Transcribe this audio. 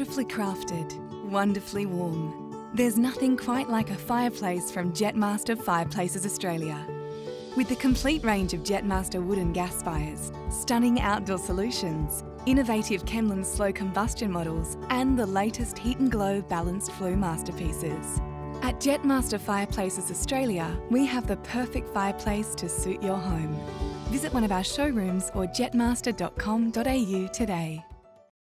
Beautifully crafted, wonderfully warm. There's nothing quite like a fireplace from Jetmaster Fireplaces Australia. With the complete range of Jetmaster wood and gas fires, stunning outdoor solutions, innovative Kemlan slow combustion models, and the latest Heat and Glo balanced flue masterpieces. At Jetmaster Fireplaces Australia, we have the perfect fireplace to suit your home. Visit one of our showrooms or jetmaster.com.au today.